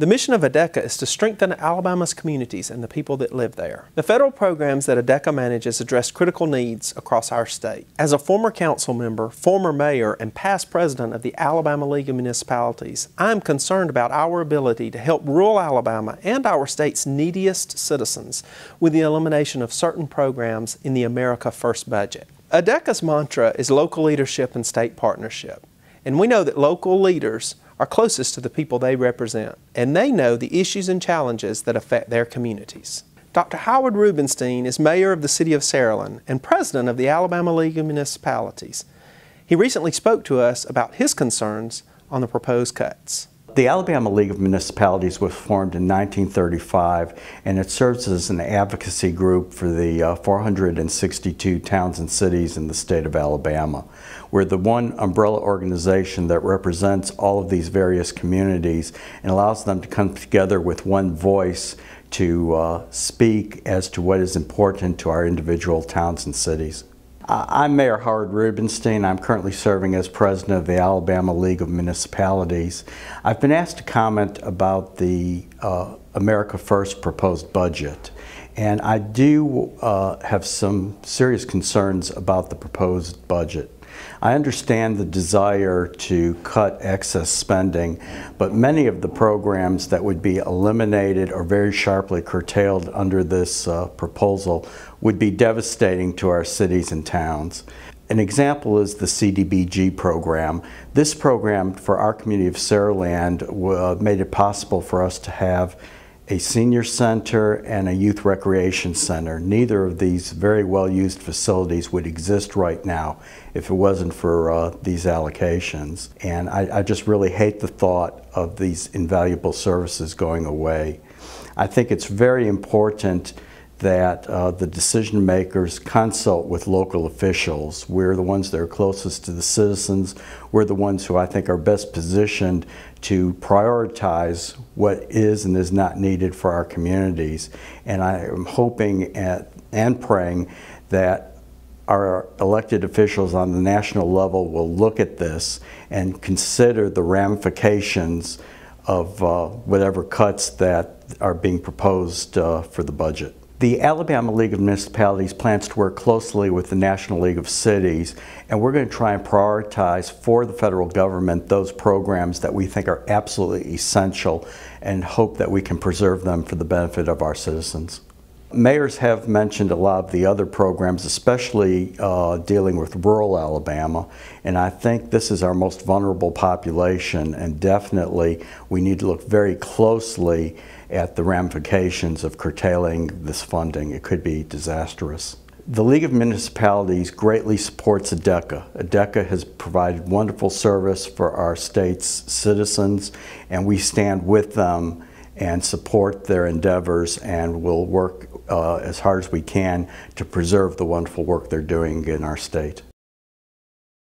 The mission of ADECA is to strengthen Alabama's communities and the people that live there. The federal programs that ADECA manages address critical needs across our state. As a former council member, former mayor, and past president of the Alabama League of Municipalities, I am concerned about our ability to help rural Alabama and our state's neediest citizens with the elimination of certain programs in the America First budget. ADECA's mantra is local leadership and state partnership, and we know that local leaders are closest to the people they represent, and they know the issues and challenges that affect their communities. Dr. Howard Rubenstein is mayor of the city of Saraland and president of the Alabama League of Municipalities. He recently spoke to us about his concerns on the proposed cuts. The Alabama League of Municipalities was formed in 1935 and it serves as an advocacy group for the uh, 462 towns and cities in the state of Alabama. We're the one umbrella organization that represents all of these various communities and allows them to come together with one voice to uh, speak as to what is important to our individual towns and cities. I'm Mayor Howard Rubenstein. I'm currently serving as president of the Alabama League of Municipalities. I've been asked to comment about the uh, America First proposed budget. And I do uh, have some serious concerns about the proposed budget. I understand the desire to cut excess spending, but many of the programs that would be eliminated or very sharply curtailed under this uh, proposal would be devastating to our cities and towns. An example is the CDBG program. This program for our community of Saraland uh, made it possible for us to have a senior center and a youth recreation center. Neither of these very well used facilities would exist right now if it wasn't for uh, these allocations. And I, I just really hate the thought of these invaluable services going away. I think it's very important that uh, the decision makers consult with local officials. We're the ones that are closest to the citizens. We're the ones who I think are best positioned to prioritize what is and is not needed for our communities. And I am hoping at, and praying that our elected officials on the national level will look at this and consider the ramifications of uh, whatever cuts that are being proposed uh, for the budget. The Alabama League of Municipalities plans to work closely with the National League of Cities, and we're going to try and prioritize for the federal government those programs that we think are absolutely essential and hope that we can preserve them for the benefit of our citizens. Mayors have mentioned a lot of the other programs, especially uh, dealing with rural Alabama, and I think this is our most vulnerable population, and definitely we need to look very closely at the ramifications of curtailing this funding. It could be disastrous. The League of Municipalities greatly supports ADECA. ADECA has provided wonderful service for our state's citizens, and we stand with them and support their endeavors and we'll work uh, as hard as we can to preserve the wonderful work they're doing in our state.